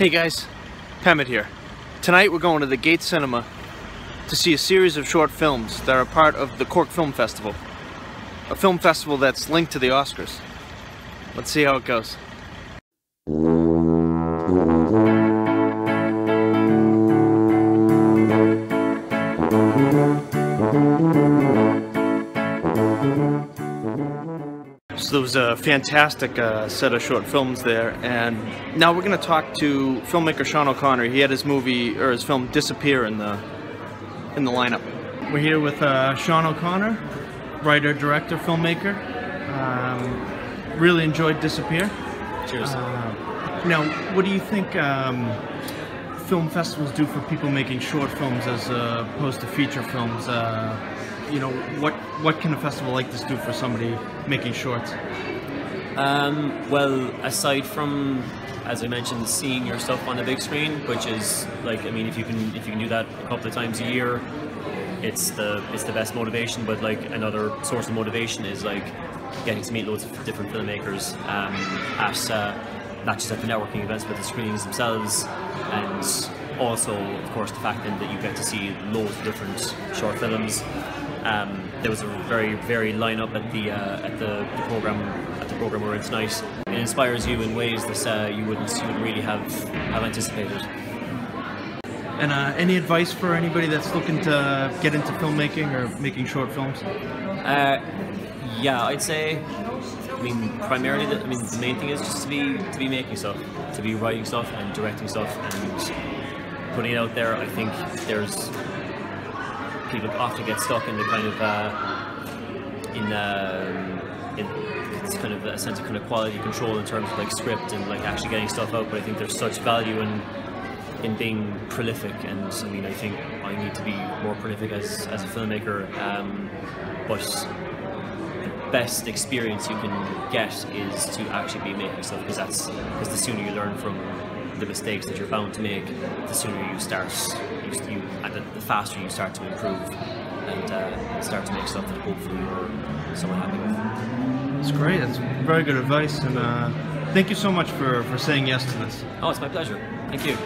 Hey guys, Pemmitt here. Tonight we're going to the Gate Cinema to see a series of short films that are part of the Cork Film Festival. A film festival that's linked to the Oscars. Let's see how it goes. So there was a fantastic uh, set of short films there, and now we're going to talk to filmmaker Shaun O'Connor. He had his movie or his film Disappear in the in the lineup. We're here with uh, Shaun O'Connor, writer, director, filmmaker. Um, really enjoyed Disappear. Cheers. Uh, now, what do you think um, film festivals do for people making short films as uh, opposed to feature films? You know, what what can a festival like this do for somebody making shorts? Um, well, aside from, as I mentioned, seeing your stuff on the big screen, which is like, I mean, if you can if you can do that a couple of times a year, it's the it's the best motivation. But like another source of motivation is like getting to meet loads of different filmmakers um, at uh, not just at the networking events, but the screenings themselves, and also, of course, the fact then that you get to see loads of different short films. Um, there was a very very lineup at the uh, at the, the program at the program we're in tonight. It inspires you in ways that uh, you wouldn't you wouldn't really have have anticipated. And uh, any advice for anybody that's looking to get into filmmaking or making short films? Uh, yeah, I'd say. I mean, primarily, the, I mean, the main thing is just to be to be making stuff, to be writing stuff and directing stuff and putting it out there. I think there's people often get stuck in the kind of uh, in, uh, in it's kind of a sense of kind of quality control in terms of like script and like actually getting stuff out. But I think there's such value in in being prolific, and I mean, I think I need to be more prolific as as a filmmaker. Um, but best experience you can get is to actually be making stuff because that's because the sooner you learn from the mistakes that you're bound to make, the sooner you start, you, you the, the, faster you start to improve and uh, start to make stuff that hopefully you're somewhat happy with. That's great. That's very good advice, and uh, thank you so much for for saying yes to this. Oh, it's my pleasure. Thank you.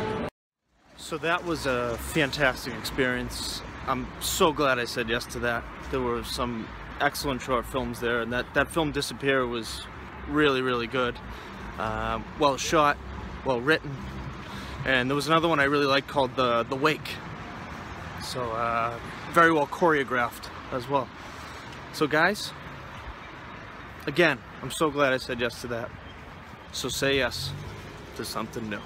So that was a fantastic experience. I'm so glad I said yes to that. There were some excellent short films there, and that, that film Disappear was really, really good. Uh, well shot, well written. And there was another one I really liked called The, the Wake. So uh, very well choreographed as well. So guys, again, I'm so glad I said yes to that. So say yes to something new.